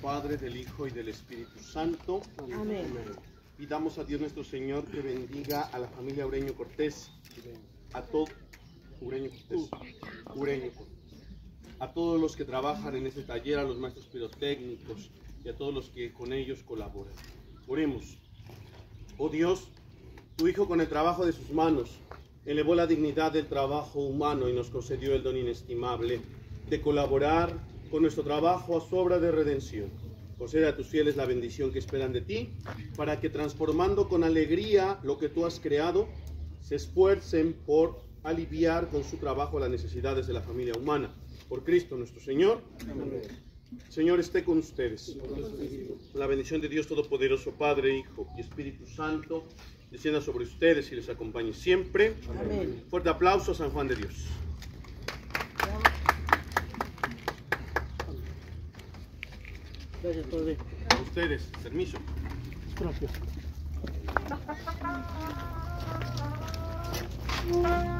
Padre, del Hijo y del Espíritu Santo. Amén. Pidamos a Dios nuestro Señor que bendiga a la familia Ureño Cortés, a todo Ureño Cortés, Ureño a todos los que trabajan en este taller, a los maestros pirotécnicos y a todos los que con ellos colaboran. Oremos. Oh Dios, tu Hijo con el trabajo de sus manos elevó la dignidad del trabajo humano y nos concedió el don inestimable de colaborar con nuestro trabajo a su obra de redención. Concede a tus fieles la bendición que esperan de ti, para que transformando con alegría lo que tú has creado, se esfuercen por aliviar con su trabajo las necesidades de la familia humana. Por Cristo nuestro Señor. Señor esté con ustedes. La bendición de Dios Todopoderoso, Padre, Hijo y Espíritu Santo, descienda sobre ustedes y les acompañe siempre. Amén. Fuerte aplauso a San Juan de Dios. Gracias, Padre. A ustedes, permiso. Gracias.